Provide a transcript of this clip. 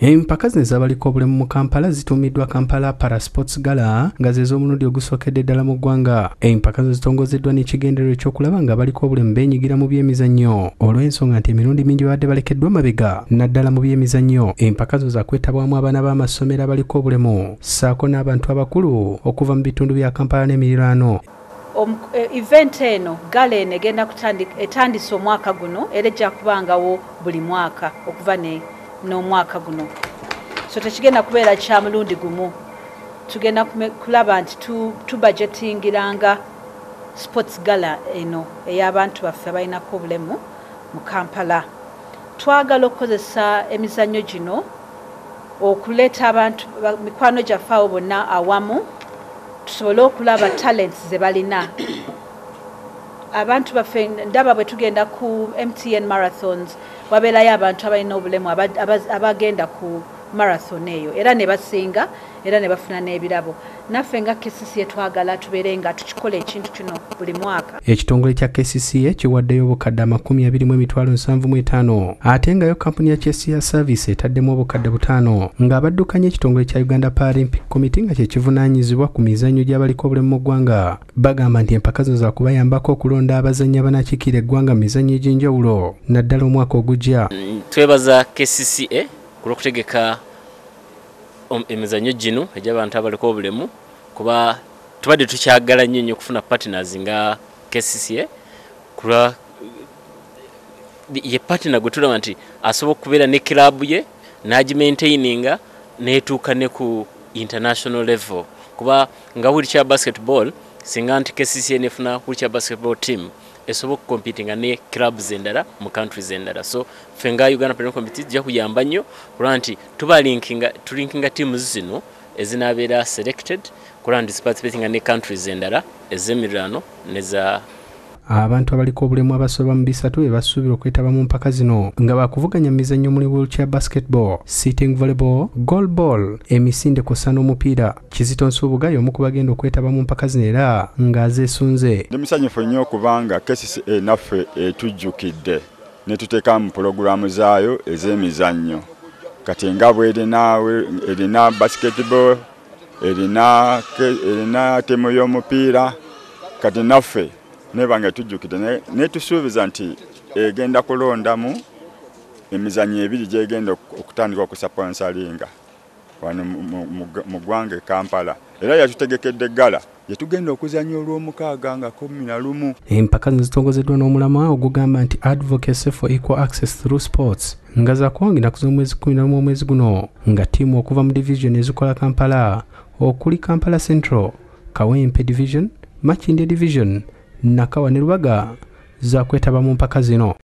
empaka zino ezabaliko obulemu mu kampala zituumiddwa kampala parasports gala nga ze z'omulundi ogusookedde ddala mu ggwanga. Empaka zo zitongozeddwa n'ekigenderero ekyokulaba nga abaliko obulemu beenyigira mu byemizannyo. Olw'ensonga nti emirundi mingi babadde balekeddwa mabega naddala mu byemizannyo. Empaka zo zakwetabwamu abaana b'amasomero abaliko obulemu. Ssaako n'abantu abakulu okuva mu bitundu bya kampala n'emiriraano. Event eno gala eno egenda etandise omwaka guno era ejja kubangawo buli mwaka okuva n'omwaka guno. So tekigenda kubeera kya mulundi gumu. Tugenda kulaba nti tubajetingiranga sports gala eno ey'abantu baffe abalinako obulemu mu kampala. Twagala okukozesa emizannyo gino okuleeta abantu mikwano gyaffe awo bonna awamu tusobole okulaba talents ze balina abantu baffe ndaba bwe tugenda ku mtn marathons wabeerayo abantu abalina obulemu abagenda ku marathon eyo. Era ne basinga era ne bafuna n'ebirabo. Naffe nga kcca twagala tubeere nga tukikola ekintu kino buli mwaka. Ekitongole kya kcca kiwaddeyo obukadde amakumi abiri mu emitwalo nsanvu mu etaano. Ate ngayo kampuni ya kcca service etaddemu obukadde butaano. Ng'abaddukanya ekitongole kya uganda paralympic committee nga kyekivunaanyizibwa ku mizannyo gy'abaliko obulemu mu ggwanga. Bagamba nti empaka zino zakubayambako okulonda abazannyi abanakiikira eggwanga mu mizannyo egy'enjawulo. Naddala omwaka ogujja. Twebaza kcca kulwokutegeka emizannyo gino egy'abantu abaliko obulemu kuba tubadde tukyagala nnyo nnyo okufuna partners nga kcca kulwa ye partner gwe tulaba nti asobola okubeera ne kilabu ye n'agimaintaininga neetuuka ne ku international level kuba nga wheelchair basketball singa nti kcca nefuna wheelchair basketball team esobola okukompitinga ne clubs endala mu countries endala. So ffe nga uganda premier committee tujja kuyamba nnyo kulwa nti tubalinkinga tulinkinga teams zino ezinabeera selected kulwa nti ziparticipatinga ne countries endala ez'emirano neza abantu abaliko obulemu abasoba mu bisatu be basuubira okwetaba mu mpaka zino. Nga bakuvuganya mu mizannyo muli wheelchair basketball sitting volleyball goal ball emisinde kw'ossa n'omupiira kizito nsuubuga y'omu ku bagenda okwetaba mu mpaka zino era ng'azeesunze ndi musanyufu nnyo okubanga kcca naffe etujjukidde ne tuteeka mu pulogulaamu zaayo ez'emizannyo. Kati nga bwe erina basketball erina temu y'omupiira kati naffe nebanga tujjukidde. Netusuubiza nti egenda kulondamu emizannyo ebiri gyegenda okutandika okusaponsalinga wano mu ggwanga e kampala. Era yatutegekedde ggala yetugenda okuzanya olw'omukaaga nga kumi na lumu. Empaka zino zitongozeddwa n'omulamwa ogugamba nti advocacy for equal access through sports. Nga zakuwangira ku z'omwezi kumi na lumu omwezi guno nga ttiimu okuva mu division ezikola kampala. Okuli kampala central kawempe division makinde division na kabani rubaga mu mpaka zino.